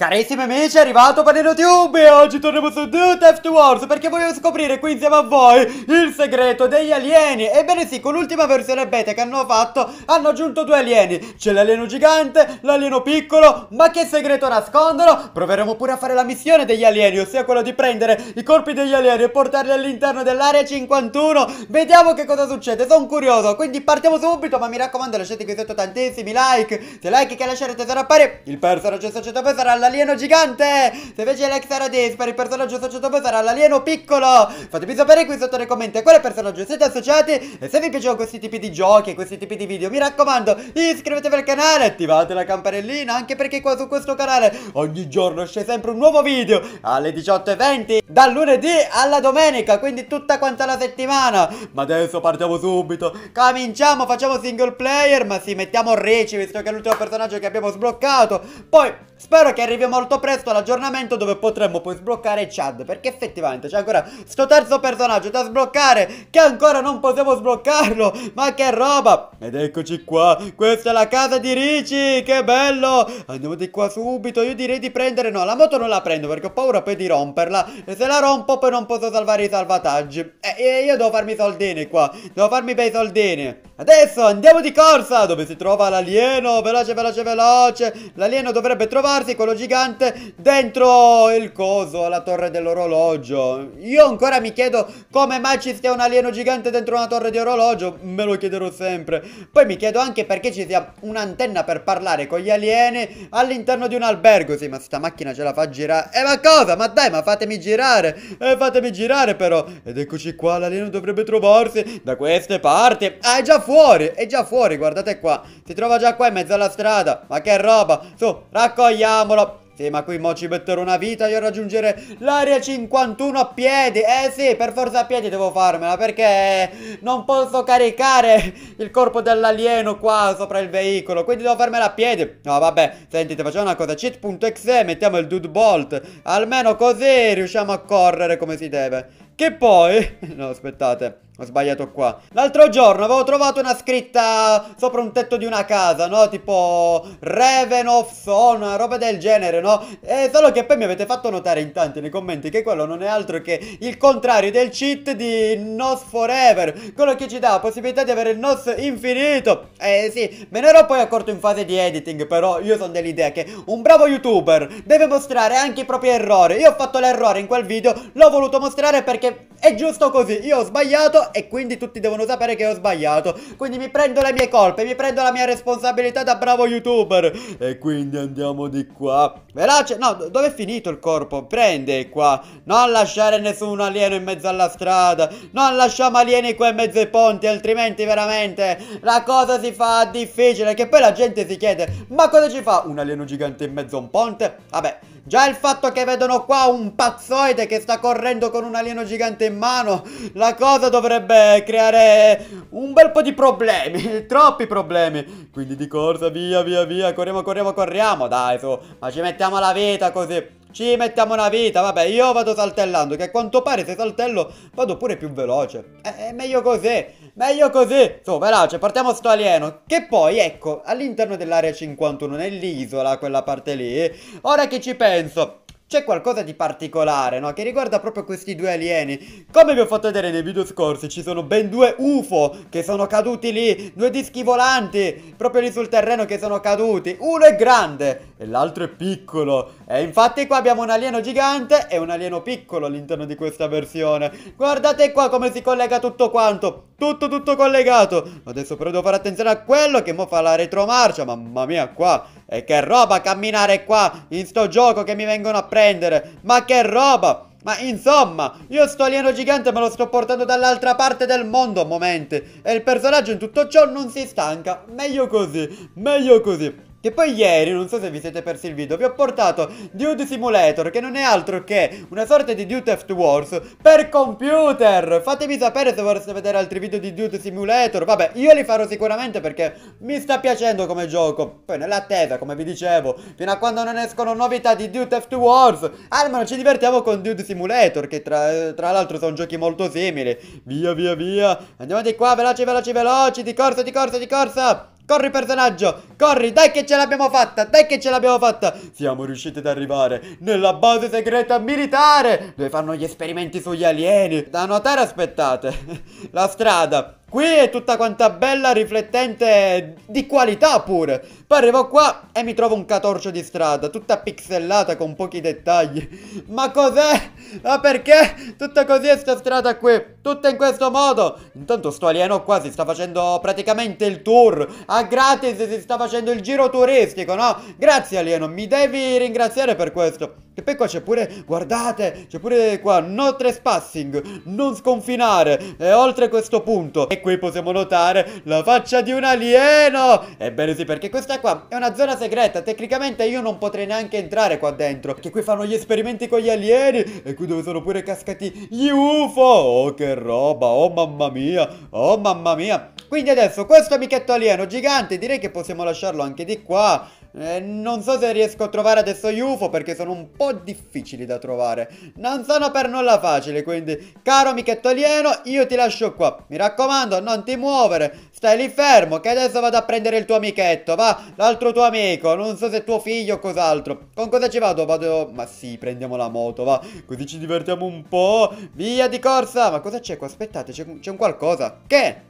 Carissimi amici, è arrivato Panino Tube e oggi torniamo su The Theft Wars perché voglio scoprire qui insieme a voi il segreto degli alieni. Ebbene sì, con l'ultima versione beta che hanno fatto hanno aggiunto due alieni. C'è l'alieno gigante, l'alieno piccolo, ma che segreto nascondono? Proveremo pure a fare la missione degli alieni, ossia quello di prendere i corpi degli alieni e portarli all'interno dell'area 51. Vediamo che cosa succede, sono curioso, quindi partiamo subito, ma mi raccomando lasciate qui sotto tantissimi like. Se like che lascerete sarà pari, il personaggio voi sarà l'alieno gigante! Se invece l'extra disc per il personaggio associato a voi sarà l'alieno piccolo! Fatemi sapere qui sotto nei commenti a quale personaggio siete associati E se vi piacciono questi tipi di giochi e questi tipi di video Mi raccomando iscrivetevi al canale Attivate la campanellina anche perché qua su questo canale Ogni giorno esce sempre un nuovo video Alle 18.20 Dal lunedì alla domenica Quindi tutta quanta la settimana. Ma adesso partiamo subito Cominciamo facciamo single player Ma sì mettiamo Ricci visto che è l'ultimo personaggio che abbiamo sbloccato. Poi Spero che arrivi molto presto l'aggiornamento dove potremmo poi sbloccare Chad Perché effettivamente c'è ancora sto terzo personaggio da sbloccare Che ancora non possiamo sbloccarlo Ma che roba! Ed eccoci qua Questa è la casa di Ricci Che bello! Andiamo di qua subito Io direi di prendere No la moto non la prendo perché ho paura poi di romperla E se la rompo poi non posso salvare i salvataggi. E io devo farmi i soldini qua Devo farmi bei soldini Adesso andiamo di corsa Dove si trova l'alieno Veloce veloce veloce L'alieno dovrebbe trovarsi quello gigante dentro il coso, la torre dell'orologio. Io ancora mi chiedo come mai ci sia un alieno gigante dentro una torre di orologio, me lo chiederò sempre. Poi mi chiedo anche perché ci sia un'antenna per parlare con gli alieni all'interno di un albergo. Sì, ma sta macchina ce la fa girare. Eh, ma cosa? Ma dai, ma fatemi girare. Eh, fatemi girare però. Ed eccoci qua, l'alieno dovrebbe trovarsi da queste parti. Ah, è già fuori, è già fuori, guardate qua. Si trova già qua in mezzo alla strada. Ma che roba. Su, raccogli togliamolo sì, ma qui mo ci metterò una vita io a raggiungere l'area 51 a piedi. Eh sì, per forza a piedi devo farmela Perché non posso caricare il corpo dell'alieno qua sopra il veicolo Quindi devo farmela a piedi. No, vabbè, sentite, facciamo una cosa. Cheat.exe, mettiamo il dude bolt. Almeno così riusciamo a correre come si deve. Che poi... No, aspettate, ho sbagliato qua. L'altro giorno avevo trovato una scritta sopra un tetto di una casa, no? Tipo Raven of Son, roba del genere, no? E solo che poi mi avete fatto notare in tanti nei commenti che quello non è altro che il contrario del cheat di NOS Forever. Quello che ci dà la possibilità di avere il NOS infinito. Eh sì, me ne ero poi accorto in fase di editing, però io sono dell'idea che un bravo youtuber deve mostrare anche i propri errori. Io ho fatto l'errore in quel video, l'ho voluto mostrare perché è giusto così Io ho sbagliato e quindi tutti devono sapere che ho sbagliato. Quindi mi prendo le mie colpe Mi prendo la mia responsabilità da bravo youtuber. E quindi andiamo di qua. Veloce, no, dove è finito il corpo? Prende qua. Non lasciare nessun alieno in mezzo alla strada. Non lasciamo alieni qua in mezzo ai ponti Altrimenti veramente la cosa si fa difficile Che poi la gente si chiede Ma cosa ci fa un alieno gigante in mezzo a un ponte? Vabbè Già il fatto che vedono qua un pazzoide che sta correndo con un alieno gigante in mano La cosa dovrebbe creare un bel po' di problemi Troppi problemi. Quindi di corsa via via via Corriamo corriamo corriamo Dai su Ma ci mettiamo la vita così ci mettiamo una vita, vabbè, io vado saltellando, che a quanto pare se saltello vado pure più veloce. È, è meglio così, meglio così. Su, veloce, partiamo sto alieno. Che poi, ecco, all'interno dell'area 51, nell'isola, quella parte lì, ora che ci penso, c'è qualcosa di particolare, no? Che riguarda proprio questi due alieni. Come vi ho fatto vedere nei video scorsi, ci sono ben due UFO che sono caduti lì. Due dischi volanti, proprio lì sul terreno che sono caduti. Uno è grande e l'altro è piccolo. E infatti qua abbiamo un alieno gigante e un alieno piccolo all'interno di questa versione. Guardate qua come si collega tutto quanto. Tutto, tutto collegato. Adesso però devo fare attenzione a quello che mo fa la retromarcia. Mamma mia, qua. E che roba camminare qua in sto gioco che mi vengono a prendere. Ma che roba. Ma insomma, io sto alieno gigante me lo sto portando dall'altra parte del mondo a momenti E il personaggio in tutto ciò non si stanca Meglio così, meglio così che poi ieri, non so se vi siete persi il video, vi ho portato Dude Simulator che non è altro che una sorta di Dude Theft Wars per computer. Fatemi sapere se vorreste vedere altri video di Dude Simulator. Vabbè, io li farò sicuramente perché mi sta piacendo come gioco. Poi nell'attesa, come vi dicevo, fino a quando non escono novità di Dude Theft Wars Almeno ci divertiamo con Dude Simulator che tra, tra l'altro sono giochi molto simili. Via, via, via. Andiamo di qua, veloci, veloci, veloci, di corsa, di corsa, di corsa Corri personaggio, corri, dai che ce l'abbiamo fatta, dai che ce l'abbiamo fatta. Siamo riusciti ad arrivare nella base segreta militare! Dove fanno gli esperimenti sugli alieni. Da notare, aspettate, la strada Qui è tutta quanta bella, riflettente, di qualità pure. Poi arrivo qua e mi trovo un catorcio di strada, tutta pixellata con pochi dettagli. Ma cos'è? Ma perché? Tutta così è sta strada qui, tutta in questo modo. Intanto sto alieno qua si sta facendo praticamente il tour. A gratis si sta facendo il giro turistico, no? Grazie alieno, mi devi ringraziare per questo. E poi qua c'è pure, guardate, c'è pure qua, no trespassing, non sconfinare, e oltre questo punto. E qui possiamo notare la faccia di un alieno. Ebbene sì, perché questa qua è una zona segreta, tecnicamente io non potrei neanche entrare qua dentro. Perché qui fanno gli esperimenti con gli alieni, e qui dove sono pure cascati gli UFO. Oh, che roba, oh mamma mia, oh mamma mia. Quindi adesso questo amichetto alieno gigante direi che possiamo lasciarlo anche di qua eh, non so se riesco a trovare adesso gli UFO perché sono un po' difficili da trovare. Non sono per nulla facili, quindi, caro amichetto alieno, io ti lascio qua. Mi raccomando, non ti muovere. Stai lì fermo, che adesso vado a prendere il tuo amichetto, va? L'altro tuo amico, non so se tuo figlio o cos'altro. Con cosa ci vado? Vado... Ma sì, prendiamo la moto, va? Così ci divertiamo un po'. Via di corsa! Ma cosa c'è qua? Aspettate, c'è un qualcosa. Che?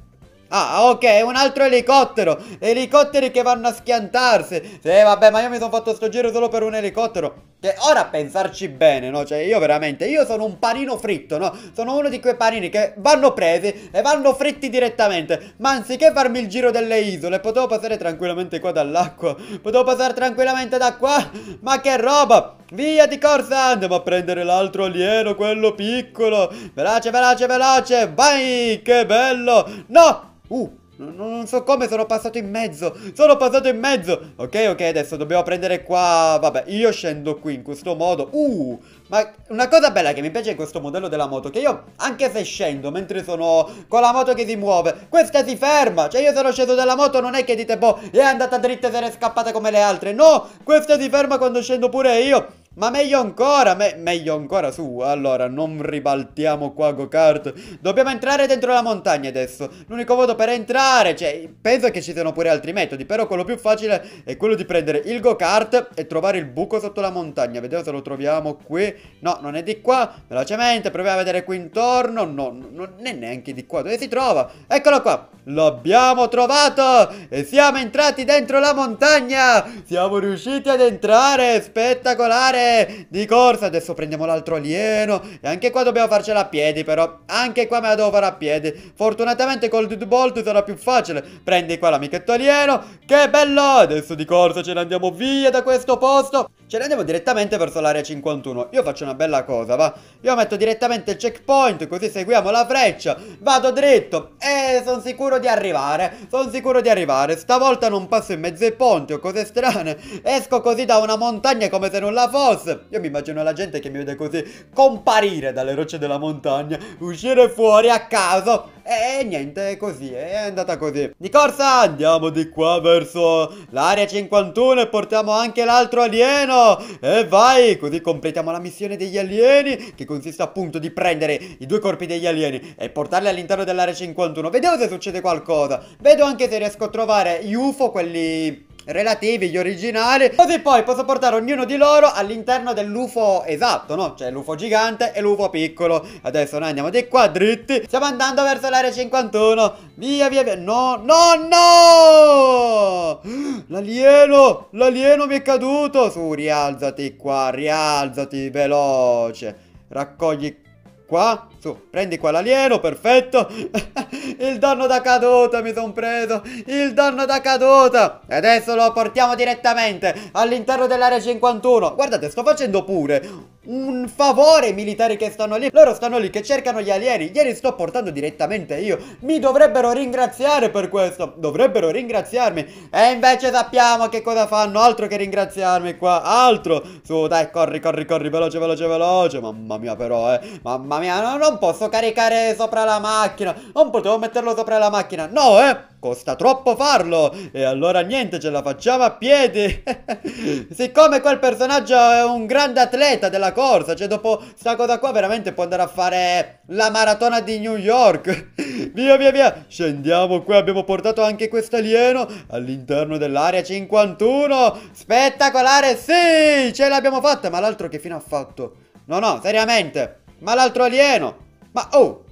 Ah, ok, un altro elicottero. Elicotteri che vanno a schiantarsi. Sì, vabbè, ma io mi sono fatto sto giro solo per un elicottero Che ora a pensarci bene, no? Cioè, io veramente, io sono un panino fritto, no? Sono uno di quei panini che vanno presi e vanno fritti direttamente Ma anziché farmi il giro delle isole Potevo passare tranquillamente qua dall'acqua Potevo passare tranquillamente da qua Ma che roba! Via di corsa, andiamo a prendere l'altro alieno, quello piccolo Veloce, veloce, veloce Vai, che bello No! Uh, non so come sono passato in mezzo. Sono passato in mezzo. Ok ok adesso dobbiamo prendere qua Vabbè io scendo qui in questo modo. Uh ma una cosa bella che mi piace in questo modello della moto Che io anche se scendo mentre sono con la moto che si muove Questa si ferma. Cioè io sono sceso dalla moto non è che dite boh È andata dritta e se n'è scappata come le altre No questa si ferma quando scendo pure io ma meglio ancora, me meglio ancora su Allora, non ribaltiamo qua go-kart. Dobbiamo entrare dentro la montagna adesso. L'unico modo per entrare Cioè, penso che ci siano pure altri metodi Però quello più facile è quello di prendere il go-kart E trovare il buco sotto la montagna. Vediamo se lo troviamo qui. No, non è di qua. Velocemente, proviamo a vedere qui intorno. No, non è neanche di qua. Dove si trova? Eccolo qua L'abbiamo trovato! E siamo entrati dentro la montagna! Siamo riusciti ad entrare Spettacolare! Di corsa Adesso prendiamo l'altro alieno. E anche qua dobbiamo farcela a piedi però. Anche qua me la devo fare a piedi. Fortunatamente col Dude Bolt sarà più facile. Prendi qua l'amichetto alieno. Che bello! Adesso di corsa ce ne andiamo via da questo posto. Ce ne andiamo direttamente verso l'area 51 Io faccio una bella cosa va. Io metto direttamente il checkpoint Così seguiamo la freccia. Vado dritto. E sono sicuro di arrivare Sono sicuro di arrivare. Stavolta non passo in mezzo ai ponti o cose strane. Esco così da una montagna come se nulla fosse. Io mi immagino la gente che mi vede così comparire dalle rocce della montagna Uscire fuori a caso. E niente, è così, è andata così. Di corsa andiamo di qua verso l'area 51 e portiamo anche l'altro alieno. E vai, così completiamo la missione degli alieni Che consiste appunto di prendere i due corpi degli alieni E portarli all'interno dell'area 51 Vediamo se succede qualcosa. Vedo anche se riesco a trovare gli UFO, quelli relativi, gli originali. Così poi posso portare ognuno di loro all'interno dell'UFO esatto, no? Cioè l'UFO gigante e l'UFO piccolo. Adesso noi andiamo di qua dritti Stiamo andando verso l'area 51 Via via via. No, no, no! L'alieno L'alieno mi è caduto. Su, rialzati qua, rialzati veloce. Raccogli qua Su, prendi qua l'alieno, perfetto. Il danno da caduta mi sono preso. Il danno da caduta. E adesso lo portiamo direttamente All'interno dell'area 51 Guardate, sto facendo pure un favore ai militari che stanno lì. Loro stanno lì che cercano gli alieni. Ieri sto portando direttamente io. Mi dovrebbero ringraziare per questo. Dovrebbero ringraziarmi. E invece sappiamo che cosa fanno. Altro che ringraziarmi qua. Altro. Su dai corri corri corri. Veloce veloce veloce. Mamma mia però eh. Mamma mia no, non posso caricare sopra la macchina. Non potevo metterlo sopra la macchina. No eh costa troppo farlo. E allora niente, ce la facciamo a piedi. Siccome quel personaggio è un grande atleta della corsa, cioè dopo sta cosa qua veramente può andare a fare la maratona di New York. via, via, via. Scendiamo qui, abbiamo portato anche questo alieno all'interno dell'area 51. Spettacolare, sì, ce l'abbiamo fatta. Ma l'altro che fine ha fatto? No, no, seriamente. Ma l'altro alieno. Ma, oh,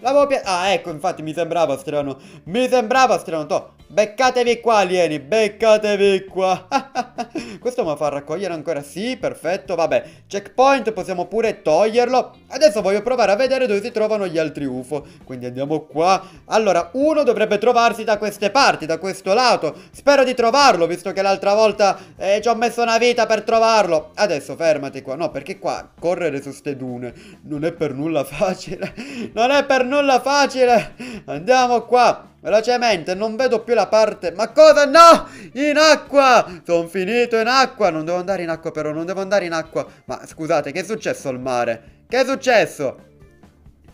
L'avevo pi- Ah, ecco, infatti mi sembrava strano. Mi sembrava strano. To. Beccatevi qua, alieni, beccatevi qua. Questo mi fa raccogliere ancora? Sì, perfetto, vabbè. Checkpoint, possiamo pure toglierlo. Adesso voglio provare a vedere dove si trovano gli altri UFO. Quindi andiamo qua. Allora, uno dovrebbe trovarsi da queste parti, da questo lato. Spero di trovarlo, visto che l'altra volta eh, ci ho messo una vita per trovarlo. Adesso fermati qua. No, perché qua correre su ste dune non è per nulla facile. Non è per nulla facile. Andiamo qua. Velocemente, non vedo più la parte Ma cosa? No! In acqua! Sono finito in acqua Non devo andare in acqua però, non devo andare in acqua Ma scusate, che è successo al mare? Che è successo?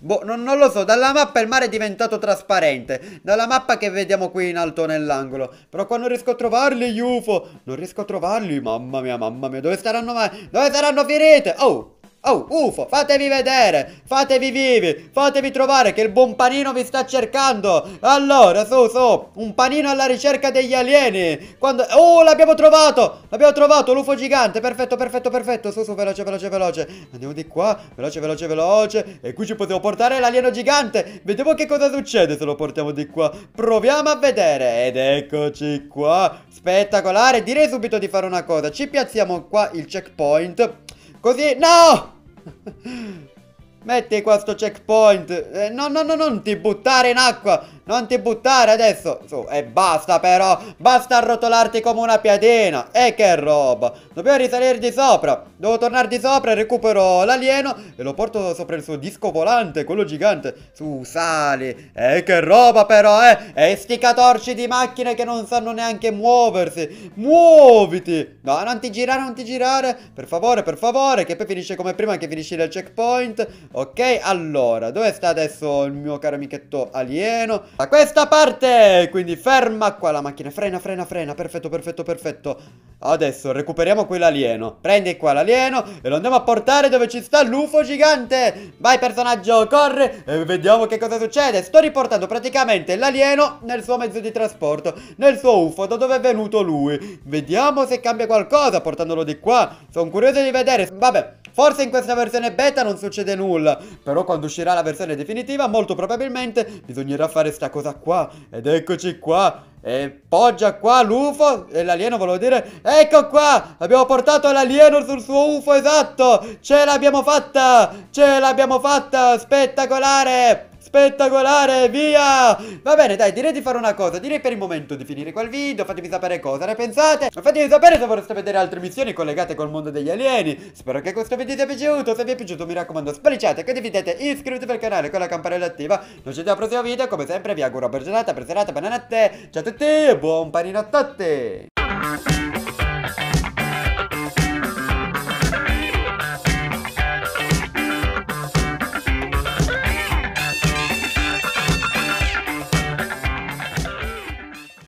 Boh, non, non, lo so, dalla mappa il mare è diventato trasparente Dalla mappa che vediamo qui in alto nell'angolo Però qua non riesco a trovarli gli UFO Non riesco a trovarli, mamma mia, mamma mia Dove saranno mai? Dove saranno finite? Oh, Oh, UFO, fatevi vedere, fatevi vivi, fatevi trovare che il buon panino vi sta cercando. Allora, su, su, un panino alla ricerca degli alieni. Quando... Oh, l'abbiamo trovato, l'abbiamo trovato, l'UFO gigante, perfetto, perfetto, perfetto. Su, su, veloce, veloce, veloce. Andiamo di qua, veloce, veloce, veloce. E qui ci possiamo portare l'alieno gigante. Vediamo che cosa succede se lo portiamo di qua. Proviamo a vedere. Ed eccoci qua. Spettacolare, direi subito di fare una cosa. Ci piazziamo qua il checkpoint. Così, no! Metti questo checkpoint. Eh, no, no, no, non ti buttare in acqua. Non ti buttare adesso. Su e basta però. Basta arrotolarti come una piadina. E che roba. Dobbiamo risalire di sopra. Devo tornare di sopra recupero l'alieno E lo porto sopra il suo disco volante Quello gigante Su sali. E che roba però eh. E sti catorci di macchine che non sanno neanche muoversi. Muoviti. No non ti girare non ti girare. Per favore per favore Che poi finisce come prima che finisci nel checkpoint. Ok allora Dove sta adesso il mio caro amichetto alieno da questa parte! Quindi ferma qua la macchina. Frena, frena, frena. Perfetto, perfetto, perfetto. Adesso recuperiamo quell'alieno. Prendi qua l'alieno E lo andiamo a portare dove ci sta l'UFO gigante. Vai personaggio, corre E vediamo che cosa succede. Sto riportando praticamente l'alieno Nel suo mezzo di trasporto Nel suo UFO Da dove è venuto lui. Vediamo se cambia qualcosa Portandolo di qua. Sono curioso di vedere. Vabbè Forse in questa versione beta non succede nulla Però quando uscirà la versione definitiva Molto probabilmente bisognerà fare sta cosa qua Ed eccoci qua e poggia qua l'UFO E l'alieno volevo dire Ecco qua Abbiamo portato l'alieno sul suo UFO esatto Ce l'abbiamo fatta Ce l'abbiamo fatta Spettacolare Spettacolare, via! Va bene, dai, direi di fare una cosa Direi per il momento di finire qua il video Fatemi sapere cosa ne pensate Fatemi sapere se vorreste vedere altre missioni collegate col mondo degli alieni. Spero che questo video sia piaciuto Se vi è piaciuto mi raccomando spaliciate, condividete, iscrivetevi al canale con la campanella attiva. Noi ci vediamo al prossimo video Come sempre vi auguro buona giornata, per serata, banana a te Ciao a tutti e buon panino a tutti